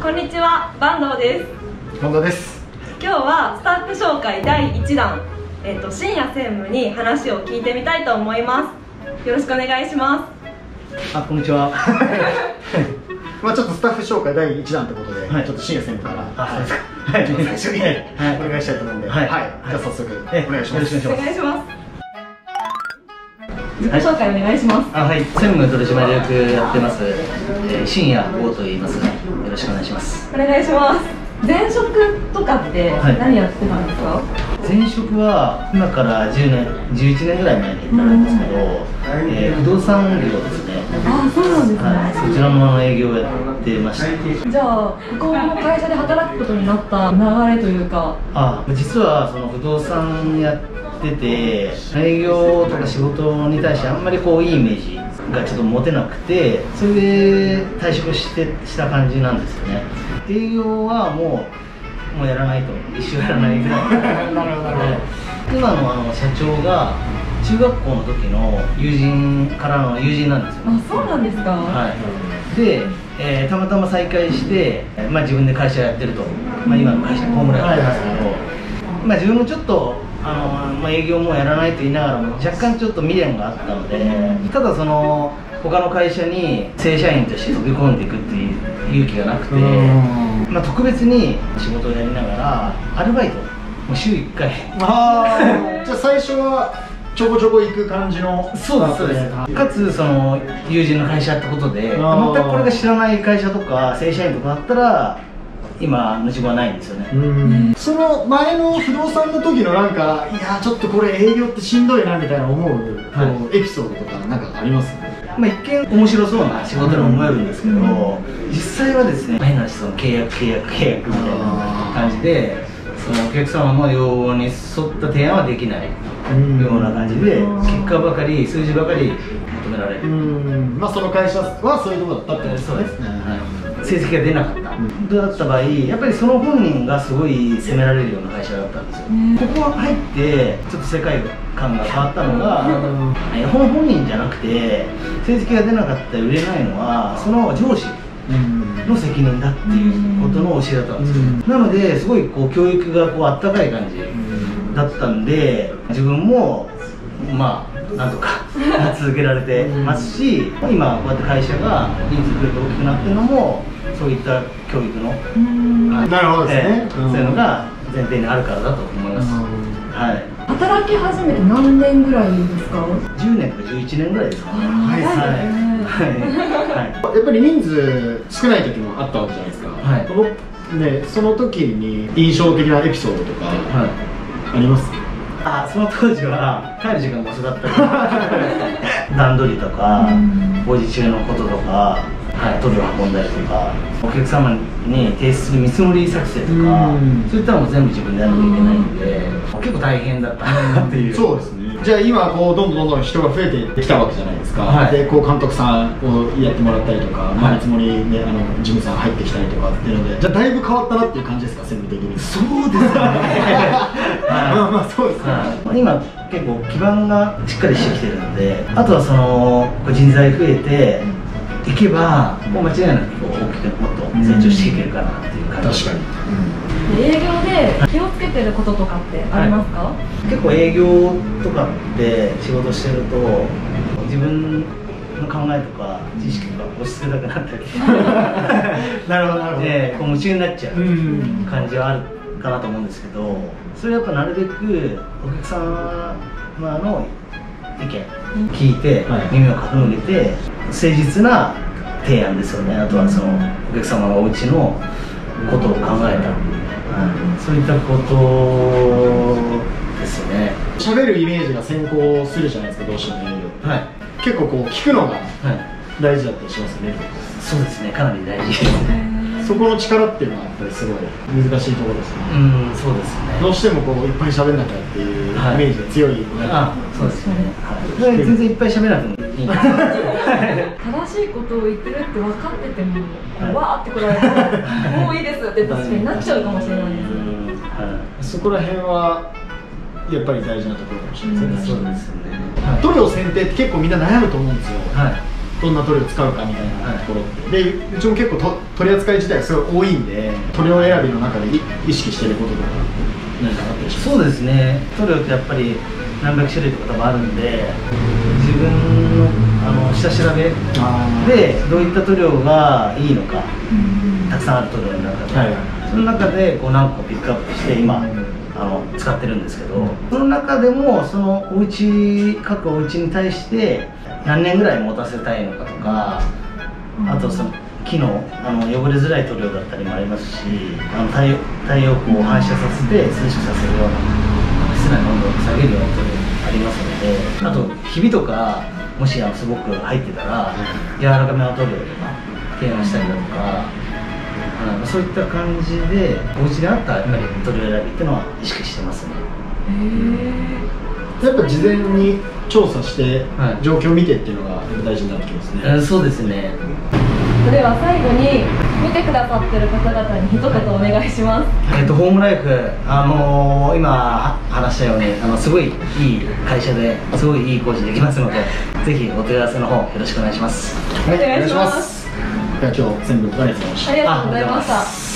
こんにちは、坂東です。本田です。今日はスタッフ紹介第1弾、えっ、と深夜専務に話を聞いてみたいと思います。よろしくお願いしまあ、こんにちは。まあちょっとスタッフ紹介第1弾ということで、はい。ちょっと深夜専務から。はい、ちょっと最初に、はい。お願いしたいと思うんで、はい。じゃあ早速えお願いします。お願いします。自己紹介お願いします。あ、はい。専務取締役やってます。えー、深夜王と言います。よろしくお願いします。お願いします。前職とかってはい何やってたんですか？前職は今から10年、11年ぐらい前に行ったんですけど、えー不動産業ですね。あ、そうなんですね。はい。そちらの営業をやってました。じゃあここの会社で働くことになった流れというか。あ、実はその不動産やってて、営業とか仕事に対してあんまりこういいイメージがちょっと持てなくて、それで退職してした感じなんですよね。営業はもうもうやらないと一生やらないぐらい。なるほどなるほど今のあの社長が中学校の時の友人からの友人なんですよ。あ、そうなんですか。はい、で、えーたまたま再会して、えーまあ、自分で会社やってると、まあ、今の会社ホームランなんですけど、まあ、自分もちょっとあの、まあ、営業もやらないと言いながらも若干ちょっと未練があったのでただその他の会社に正社員として飛び込んでいくっていう勇気がなくて、うん。まあ、特別に仕事をやりながらアルバイトもう週1回。あー。じゃあ最初はちょこちょこ行く感じの。そうですそうです。かつその友人の会社ってことで全くこれが知らない会社とか正社員とかだったら今の自分はないんですよね、うん。その前の不動産の時のなんかいやちょっとこれ営業ってしんどいなみたいな思う、はい。エピソードとかなんかあります？まあ、一見面白そうな仕事に思えるんですけど、実際はですね変な話その契約契約契約みたいな感じでそのお客様の要望に沿った提案はできないような感じで結果ばかり数字ばかり求められる、うん。まあその会社はそういうところだったってことそうですね、ね。はい、成績が出なかった、だった場合やっぱりその本人がすごい責められるような会社だったんですよ、ここ入ってちょっと世界観が変わったのが、え本本人じゃなくて成績が出なかったり売れないのはその上司うん。の責任だっていうことの教えだったんですよ、うん。なのですごいこう教育がこうあったかい感じだったんで自分もまあなんとか 続けられてますし今こうやって会社が人数増えて大きくなってるのもそういった教育の、はい。なるほどですね。ええ。そういうのが前提にあるからだと思います、はい。働き始めて何年ぐらいですか？10年とか11年ぐらいですかね。はいはい。はい。はい。やっぱり人数少ない時もあったわけじゃないですか、はい。このね、その時に印象的なエピソードとかはい。あります？あその当時は帰る時間が遅かったり。段取りとか工事中のこととか、はい、塗料運んだりとかお客様に提出する見積もり作成とかうん。そういったのも全部自分でやらなきゃいけないんで結構大変だったなっていう。そうですね。じゃあ今こうどんどんどんどん人が増えてきたわけじゃないですか、はい。でこう監督さんをやってもらったりとか、まあ、はい見積もりであの事務さん入ってきたりとかっていうのでじゃあだいぶ変わったなっていう感じですか専務的にそうですね。まあまあそうですね、はい、今結構基盤がしっかりしてきてるのであとはそのこう人材増えていけばもう間違いなくこう大きくもっと成長していけるかなっていう感じ。確かに、営業で気をつけてることとかってありますか？結構営業とかって仕事してると自分の考えとか知識とか押し付けたくなったり。なるほどなるほど、でこう夢中になっちゃううん感じはあるかなと思うんですけどそれやっぱなるべくお客様の意見聞いてはい。耳を傾けて誠実な提案ですよね。あとはそのお客様のお家のことを考えた、はい、そういったことですよね。喋るイメージが先行するじゃないですかどうしても営業はい、結構こう聞くのがはい、大事だったりしますよね。そうですね。かなり大事ですねそこの力っていうのはやっぱりすごい難しいところですね、うんそうですね。どうしてもこういっぱい喋んなきゃっていうイメはいージが強い、あそうですね、はい、全然いっぱい喋ら正しいことを言ってるって分かってても、はい。わーってこられてもういいですって確かになっちゃうかもしれないですうんはそこら辺はやっぱり大事なところかもしれないですね、いそうですね塗料選定って結構みんな悩むと思うんですよはいどんな塗料を使うかみたいなところって、でうちも結構と取り扱い自体がすごい多いんで塗料選びの中でい意識してることとか何かあったりします？そうですね。塗料ってやっぱり何百種類とか多分あるんで自分のあの下調べでどういった塗料がいいのかたくさんある塗料の中で、はいその中でこう何個ピックアップして今あの使ってるんですけどその中でもそのお家各お家に対して何年ぐらい持たせたいのかとかあとその木のあの汚れづらい塗料だったりもありますしあの太陽太陽光を反射させて涼しくさせるような室内の温度を下げるような塗料もありますのであとひびとかもしあのすごく入ってたら柔らかめの塗料とか提案したりだとかあのそういった感じでお家に合ったやっぱり塗料選びっていうのは意識してますね。やっぱ事前に調査してはい。状況を見てっていうのが大事になってきますね、えーそうですね。それでは最後に見てくださってる方々に一言お願いします。えっと、ホームライフ、あのー今は話したようにあのすごいいい会社ですごいいい工事できますのでぜひお問い合わせの方よろしくお願いします。はいお願いします。今日全部ありがとうございました。ありがとうございました